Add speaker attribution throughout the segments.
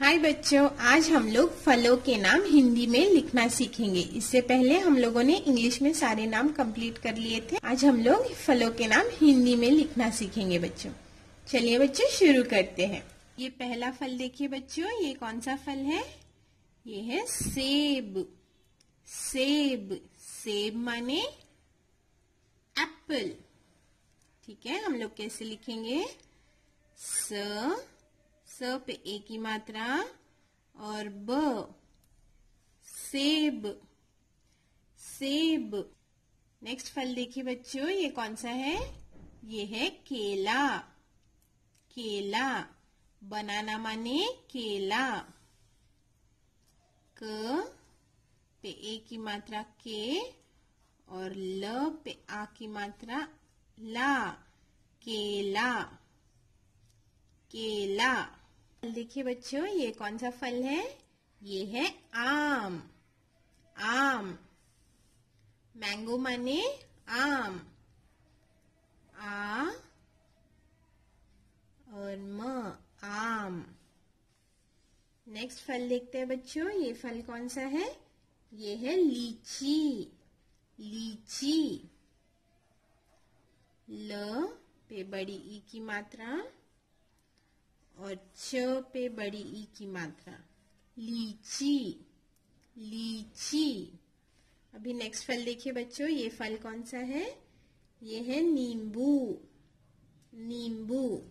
Speaker 1: हाय बच्चों, आज हम लोग फलों के नाम हिंदी में लिखना सीखेंगे। इससे पहले हम लोगों ने इंग्लिश में सारे नाम कंप्लीट कर लिए थे। आज हम लोग फलों के नाम हिंदी में लिखना सीखेंगे बच्चों। चलिए बच्चों, शुरू करते हैं। ये पहला फल देखिए बच्चों, ये कौन सा फल है? ये है सेब। सेब सेब माने एप्पल ठीक है, हम लोग कैसे लिखेंगे? स स पे ए की मात्रा और ब सेब सेब। नेक्स्ट फल देखिए बच्चों, ये कौन सा है? ये है केला। केला। बनाना माने केला। क पे ए की मात्रा के और ल पे आ की मात्रा ला। केला। केला। देखिए बच्चों, ये कौन सा फल है? ये है आम। आम। मैंगो माने आम। आ और म आम। नेक्स्ट फल देखते हैं बच्चों, ये फल कौन सा है? ये है लीची। लीची। ल पे बड़ी ई की मात्रा। च पे बड़ी ई की मात्रा। लीची लीची। अभी नेक्स्ट फल देखिए बच्चों, ये फल कौन सा है? ये है नींबू। नींबू।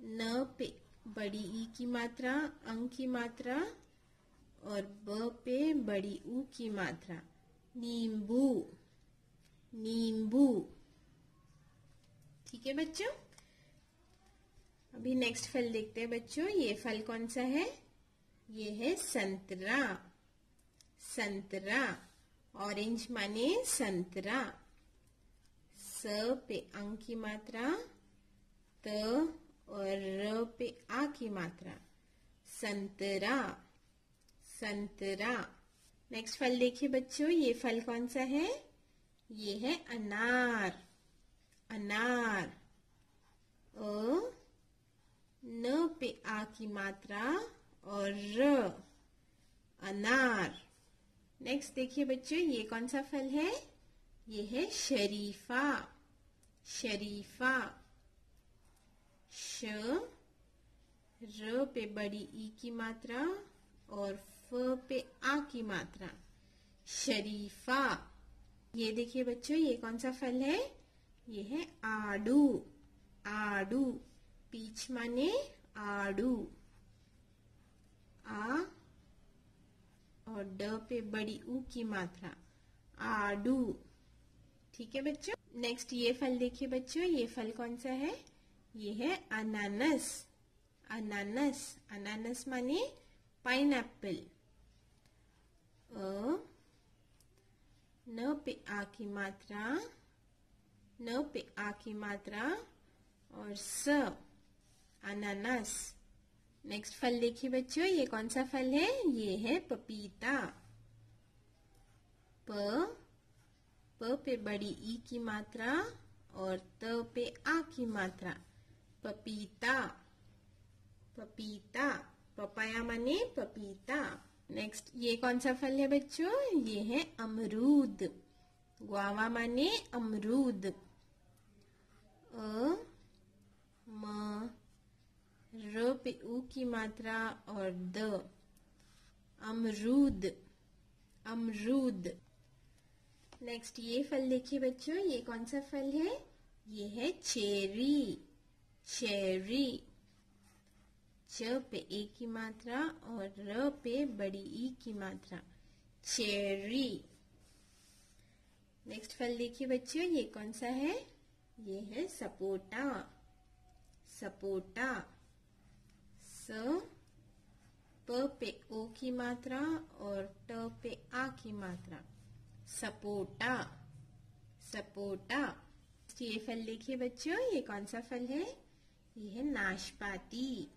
Speaker 1: न पे बड़ी ई की मात्रा अंग की मात्रा और ब पे बड़ी ऊ की मात्रा। नींबू। नींबू। ठीक है बच्चों? अभी नेक्स्ट फल देखते हैं बच्चों, ये फल कौन सा है? ये है संतरा। संतरा। ऑरेंज माने संतरा। स पे अंग की मात्रा, त और र पे आ की मात्रा। संतरा। संतरा। नेक्स्ट फल देखिए बच्चों, ये फल कौन सा है? ये है अनार। अनार। अ न पे आ की मात्रा और र, अनार। नेक्स्ट देखिए बच्चों, ये कौन सा फल है? ये है शरीफा। शरीफा। श, र पे बड़ी ई की मात्रा और फ पे आ की मात्रा। शरीफा। ये देखिए बच्चों, ये कौन सा फल है? ये है आड़ू। आड़ू। पीछ माने आड़ू। आ और ड पे बड़ी ऊ की मात्रा। आड़ू। ठीक है बच्चों? नेक्स्ट ये फल देखिए बच्चों, ये फल कौन सा है? ये है अनानस। अनानस। अनानस माने पाइन एप्पल अ न पे आ की मात्रा, न पे आ की मात्रा और स। अनानास। नेक्स्ट फल देखिए बच्चों, ये कौन सा फल है? ये है पपीता। प प पे बड़ी ई की मात्रा और त पे आ की मात्रा। पपीता। पपीता। पपाया माने पपीता। नेक्स्ट ये कौन सा फल है बच्चों? ये है अमरूद। गुआवा माने अमरूद। अ, म र पे ऊ की मात्रा और द। अमरूद। अमरूद। नेक्स्ट ये फल देखिए बच्चों, ये कौन सा फल है? ये है चेरी। चेरी। च पे ए की मात्रा और र पे बड़ी ई की मात्रा। चेरी। नेक्स्ट फल देखिए बच्चों, ये कौन सा है? ये है सपोटा। सपोटा। प पे ओ की मात्रा और ट पे आ की मात्रा। सपोटा सपोटा। ये फल देखिए बच्चों, ये कौन सा फल है? ये है नाशपाती।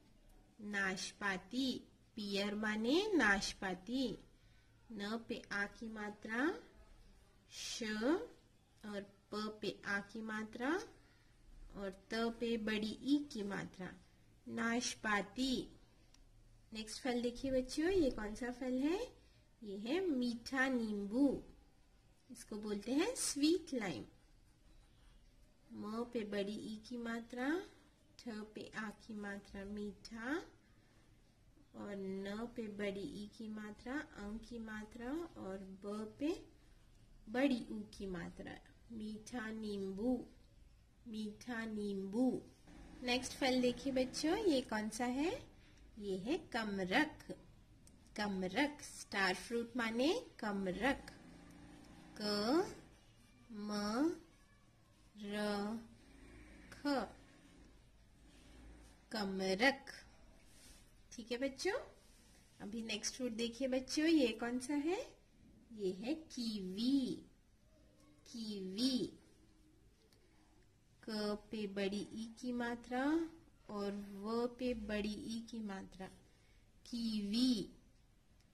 Speaker 1: नाशपाती, पियर माने नाशपाती। न पे आ की मात्रा, श और प पे आ की मात्रा और त पे बड़ी ई की मात्रा। नाशपाती। नेक्स्ट फल देखिए बच्चों ये कौन सा फल है? ये है मीठा नींबू। इसको बोलते हैं स्वीट लाइम म पे बड़ी ई की मात्रा, ठ पे आ की मात्रा मीठा, और न पे बड़ी ई की मात्रा अंग की मात्रा, और ब पे बड़ी ऊ की मात्रा। मीठा नींबू। मीठा नींबू। नेक्स्ट फल देखिए बच्चों, ये कौन सा है? ये है कमरक कमरक स्टार फ्रूट माने कमरक क म र ख कमरक ठीक है बच्चों? अभी नेक्स्ट फ्रूट देखिए बच्चों, ये कौन सा है? ये है कीवी। कीवी। पे बड़ी ई की मात्रा और व पे बड़ी ई की मात्रा। Kiwi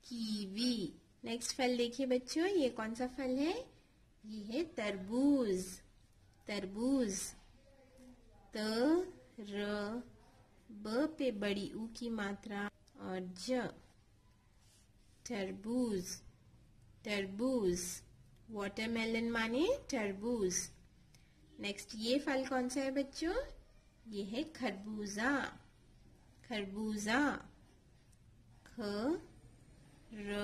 Speaker 1: kiwi. नेक्स्ट फल देखिए बच्चों, ये कौन सा फल है? ये है तरबूज। तरबूज। त, र, ब पे बड़ी ऊ की मात्रा और ज। तरबूज। तरबूज। वाटरमेलन माने तरबूज। नेक्स्ट ये फल कौन सा है बच्चों ये है खरबूजा खरबूजा ख र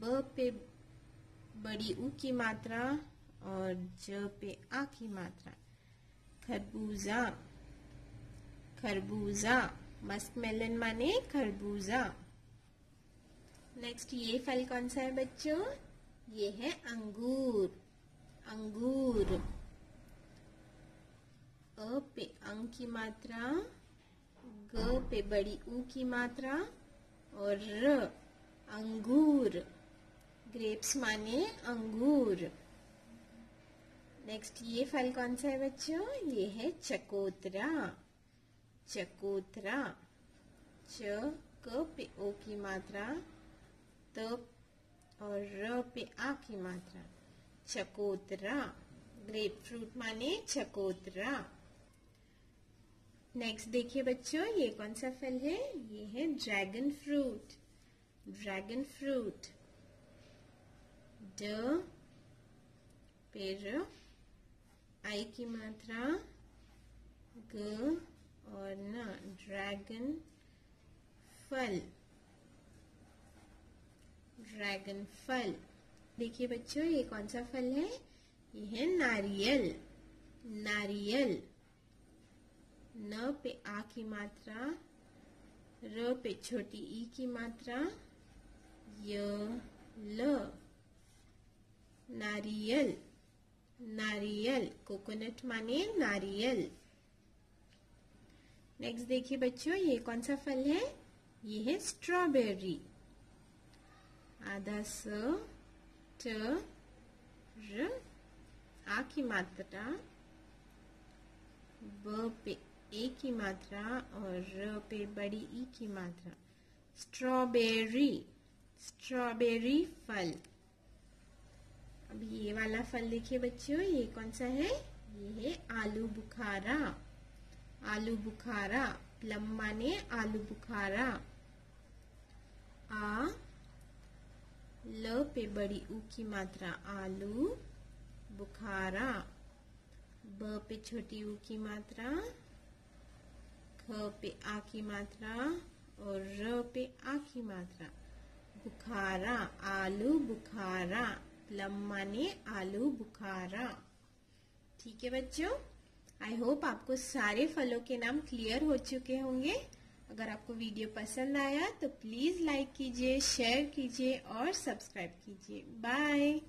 Speaker 1: ब पे बड़ी ऊ की मात्रा और ज पे आ की मात्रा खरबूजा खरबूजा मस्क मेलन माने खरबूजा नेक्स्ट ये फल कौन सा है बच्चों ये है अंगूर अंगूर अ पे अंग की मात्रा ग पे बड़ी ऊ की मात्रा और र अंगूर ग्रेप्स माने अंगूर नेक्स्ट ये फल कौन सा है बच्चों ये है चकोतरा चकोतरा च क पे ओ की मात्रा त और र पे आ की मात्रा चकोतरा ग्रेप फ्रूट माने चकोतरा। नेक्स्ट देखिए बच्चों, ये कौन सा फल है? ये है ड्रैगन फ्रूट ड्रैगन फ्रूट ड, पेर, आई की मात्रा, ग और न ड्रैगन फल। ड्रैगन फल। देखिए बच्चों, ये कौन सा फल है? ये है नारियल। नारियल। न पे आ की मात्रा, र पे छोटी ई की मात्रा, य ल। नारियल। नारियल। कोकोनट माने नारियल। नेक्स्ट देखिए बच्चों, ये कौन सा फल है? ये है स्ट्रॉबेरी। आधा स ट र आ की मात्रा, ब पे ए की मात्रा और र पे बड़ी ई की मात्रा। स्ट्रॉबेरी स्ट्रॉबेरी फल। अब ये वाला फल देखिए बच्चों ये कौन सा है? ये है आलू बुखारा। आलू बुखारा प्लम माने आलू बुखारा आ ल पे बड़ी ऊ की मात्रा, आलू, बुखारा, ब पे छोटी ऊ की मात्रा, ख पे आ की मात्रा और र पे आ की मात्रा। बुखारा, आलू, बुखारा प्लम माने आलू, बुखारा। ठीक है बच्चों? आई होप आपको सारे फलों के नाम क्लियर हो चुके होंगे। अगर आपको वीडियो पसंद आया तो प्लीज़ लाइक कीजिए शेयर कीजिए और सब्सक्राइब कीजिए। बाय